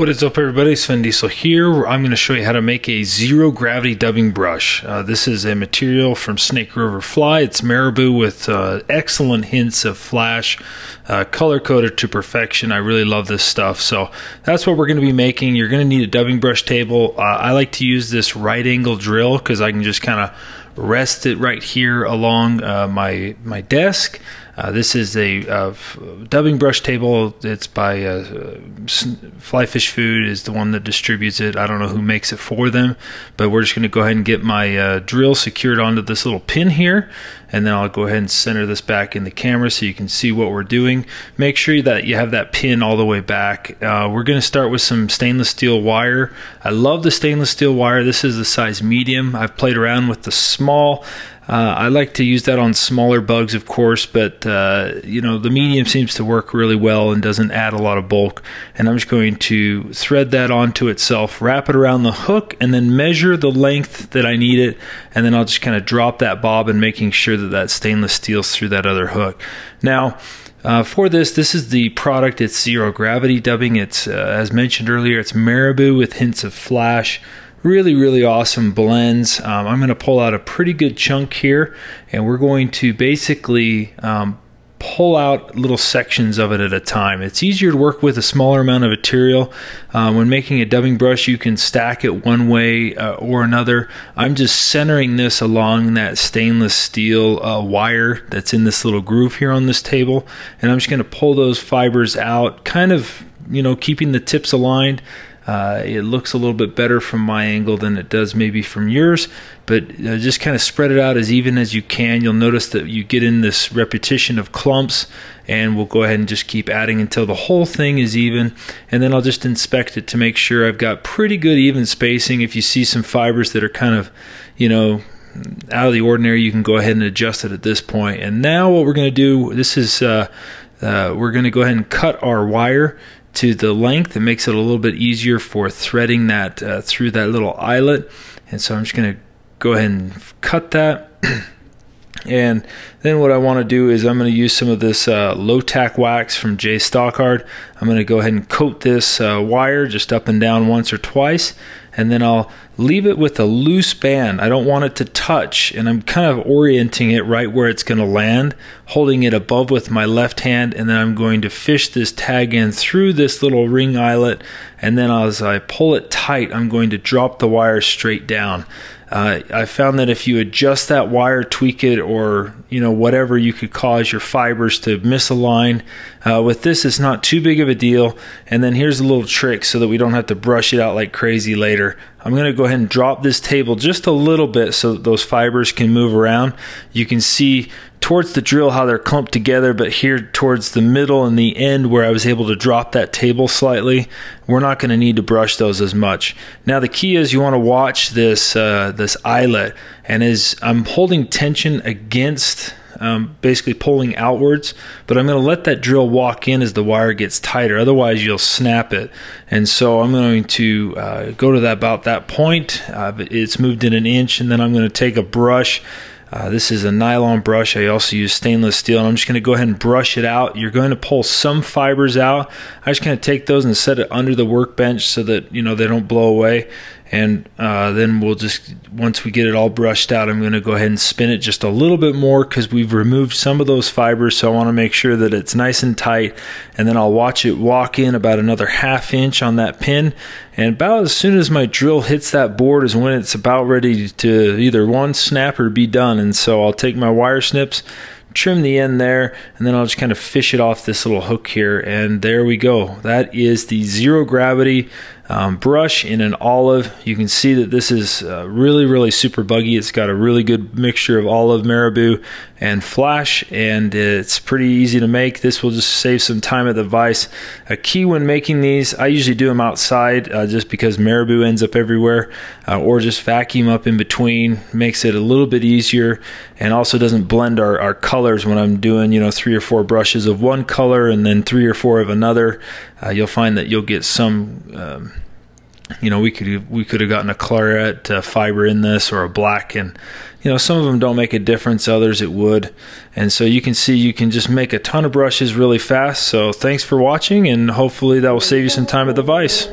What is up everybody, Svend Diesel here. I'm going to show you how to make a zero gravity dubbing brush. Uh, this is a material from Snake River Fly. It's marabou with uh, excellent hints of flash, uh, color coded to perfection. I really love this stuff. So that's what we're going to be making. You're going to need a dubbing brush table. Uh, I like to use this right angle drill because I can just kind of rest it right here along uh, my, my desk. Uh, this is a uh, dubbing brush table. It's by uh, Flyfish Food is the one that distributes it. I don't know who makes it for them, but we're just going to go ahead and get my uh, drill secured onto this little pin here, and then I'll go ahead and center this back in the camera so you can see what we're doing. Make sure that you have that pin all the way back. We're going to start with some stainless steel wire. I love the stainless steel wire. This is the size medium. I've played around with the small. Uh, I like to use that on smaller bugs, of course, but uh, you know the medium seems to work really well and doesn't add a lot of bulk. And I'm just going to thread that onto itself, wrap it around the hook, and then measure the length that I need it. And then I'll just kind of drop that bobbin, making sure that that stainless steel's through that other hook. Now. Uh, for this, this is the product. It's zero gravity dubbing. It's, uh, as mentioned earlier, it's marabou with hints of flash really really awesome blends. Um, I'm going to pull out a pretty good chunk here and we're going to basically um, pull out little sections of it at a time. It's easier to work with a smaller amount of material. Um, when making a dubbing brush you can stack it one way uh, or another. I'm just centering this along that stainless steel uh, wire that's in this little groove here on this table and I'm just going to pull those fibers out kind of you know keeping the tips aligned uh, it looks a little bit better from my angle than it does maybe from yours, but uh, just kind of spread it out as even as you can. You'll notice that you get in this repetition of clumps, and we'll go ahead and just keep adding until the whole thing is even. And then I'll just inspect it to make sure I've got pretty good even spacing. If you see some fibers that are kind of, you know, out of the ordinary, you can go ahead and adjust it at this point. And now what we're going to do, this is, uh, uh, we're going to go ahead and cut our wire to the length. It makes it a little bit easier for threading that uh, through that little eyelet. And so I'm just going to go ahead and cut that. and then what I want to do is I'm going to use some of this uh, low tack wax from J Stockard. I'm going to go ahead and coat this uh, wire just up and down once or twice and then I'll leave it with a loose band. I don't want it to touch, and I'm kind of orienting it right where it's going to land, holding it above with my left hand, and then I'm going to fish this tag in through this little ring eyelet, and then as I pull it tight, I'm going to drop the wire straight down. Uh, I found that if you adjust that wire, tweak it, or you know whatever, you could cause your fibers to misalign. Uh, with this, it's not too big of a deal. And then here's a little trick so that we don't have to brush it out like crazy later. I'm going to go ahead and drop this table just a little bit so that those fibers can move around. You can see towards the drill how they're clumped together, but here towards the middle and the end where I was able to drop that table slightly, we're not going to need to brush those as much. Now the key is you want to watch this uh, this eyelet, and as I'm holding tension against um, basically pulling outwards, but I'm going to let that drill walk in as the wire gets tighter. Otherwise, you'll snap it. And so I'm going to uh, go to that about that point. Uh, it's moved in an inch, and then I'm going to take a brush uh, this is a nylon brush. I also use stainless steel, and I'm just going to go ahead and brush it out. You're going to pull some fibers out. I'm just going to take those and set it under the workbench so that you know they don't blow away and uh, then we'll just once we get it all brushed out i'm going to go ahead and spin it just a little bit more because we've removed some of those fibers. So i want to make sure that it's nice and tight. And then i'll watch it walk in about another half inch on that pin. And about as soon as my drill hits that board is when it's about ready to either one snap or be done. And so i'll take my wire snips trim the end there and then I'll just kind of fish it off this little hook here. And there we go. That is the zero gravity um, brush in an olive. You can see that this is uh, really, really super buggy. It's got a really good mixture of olive, marabou, and flash, and it's pretty easy to make. This will just save some time at the vise. A key when making these, I usually do them outside uh, just because marabou ends up everywhere, uh, or just vacuum up in between. Makes it a little bit easier, and also doesn't blend our, our colors when I'm doing, you know, three or four brushes of one color and then three or four of another. Uh, you'll find that you'll get some um, you know, we could we could have gotten a claret uh, fiber in this or a black, and you know, some of them don't make a difference, others it would. And so you can see you can just make a ton of brushes really fast. So thanks for watching, and hopefully that will save you some time at the vise.